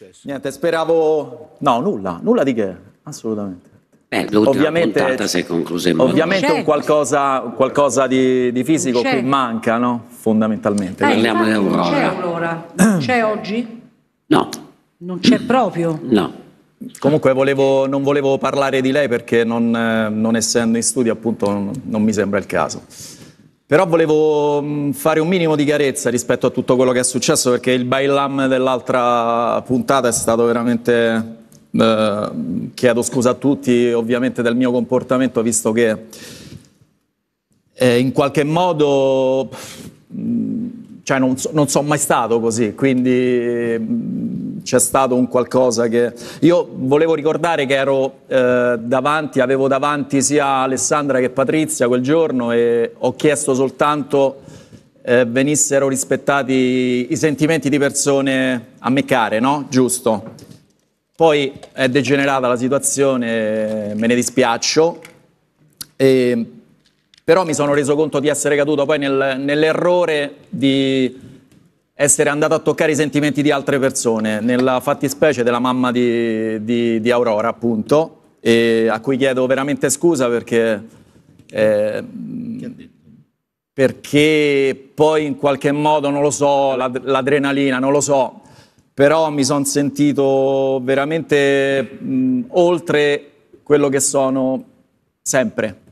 successo? Niente, speravo... No, nulla, nulla di che, assolutamente. Eh, l'ultima Ovviamente, puntata si è conclusa in modo... ovviamente un qualcosa, qualcosa di, di fisico C'è. qui manca, no? Fondamentalmente. Eh, Parliamo non dell'Aurora. c'è Aurora. C'è oggi? No, Non c'è proprio? no. Comunque volevo- non volevo parlare di lei perché non, eh, non essendo in studio appunto non, non mi sembra il caso. Però volevo mh, fare un minimo di chiarezza rispetto a tutto quello che è successo perché il bailam dell'altra puntata è stato veramente... eh, chiedo scusa a tutti ovviamente del mio comportamento visto che eh, in qualche modo mh, cioè non, so- non sono mai stato così, quindi mh, c'è stato un qualcosa che... Io volevo ricordare che ero eh, davanti, avevo davanti sia Alessandra che Patrizia quel giorno e ho chiesto soltanto eh, venissero rispettati i sentimenti di persone a me care, no? Giusto? Poi è degenerata la situazione, me ne dispiaccio, e- però mi sono reso conto di essere caduto poi nel- nell'errore di essere andato a toccare i sentimenti di altre persone, nella fattispecie della mamma di, di- di Aurora, appunto, e a cui chiedo veramente scusa perché, eh, perché poi in qualche modo, non lo so, l'ad- l'adrenalina, non lo so, però mi sono sentito veramente mh, oltre quello che sono sempre.